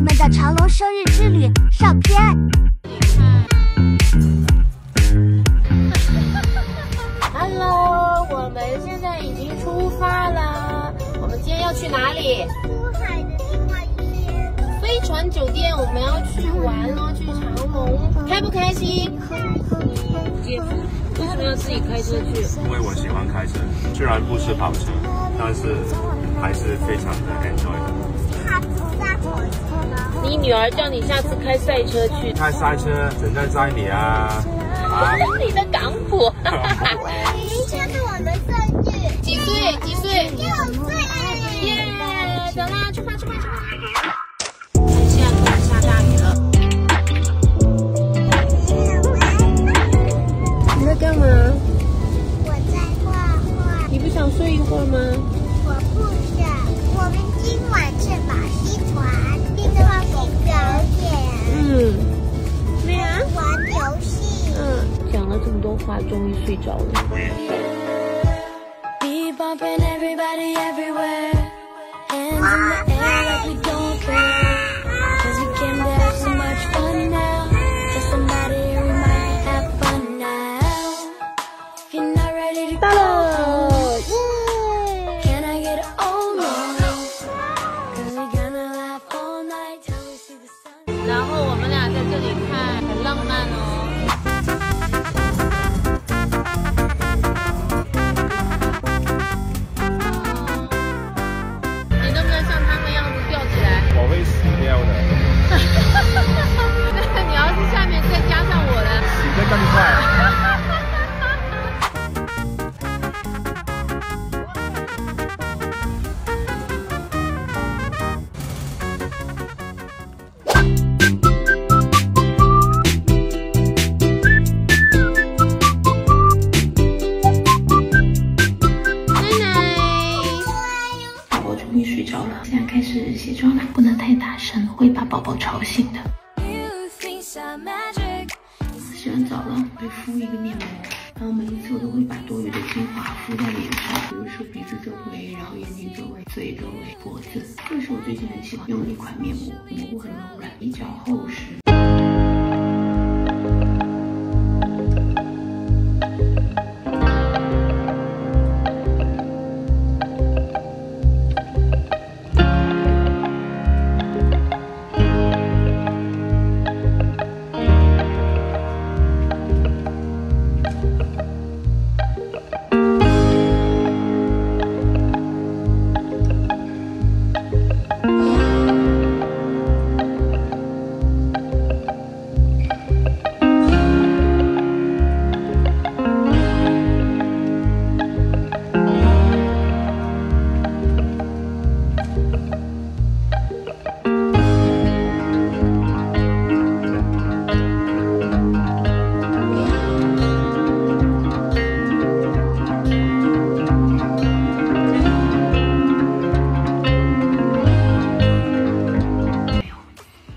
们的长隆生日之旅上片。Hello，我们现在已经出发了。我们今天要去哪里？出海的另外一边。飞船酒店，我们要去玩喽，去长隆，开不开心？姐夫，为什么要自己开车去？因为我喜欢开车，虽然不是跑车，但是还是非常的 enjoy 的。你女儿叫你下次开赛车去，开赛车，怎在载你啊？啊？你的港普。明天是我的生日，几岁？几岁？六岁。耶！走啦，出发，出发，出发！现在下大雨了。你在干嘛？我在画画，你不想睡一会儿吗？多话，终于睡着了。宝宝终于睡着了，现在开始卸妆了，不能太大声，会把宝宝吵醒的。洗完澡了，会敷一个面膜，然后每一次我都会把多余的精华敷在脸上，比如说鼻子周围，然后眼睛周围、嘴周围、脖子。这是我最近很喜欢用的一款面膜，膜布很柔软，比较厚实。